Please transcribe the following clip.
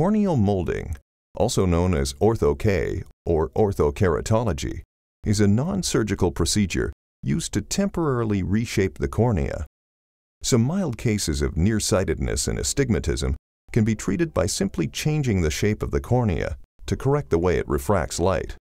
Corneal molding, also known as ortho-K or orthokeratology, is a non-surgical procedure used to temporarily reshape the cornea. Some mild cases of nearsightedness and astigmatism can be treated by simply changing the shape of the cornea to correct the way it refracts light.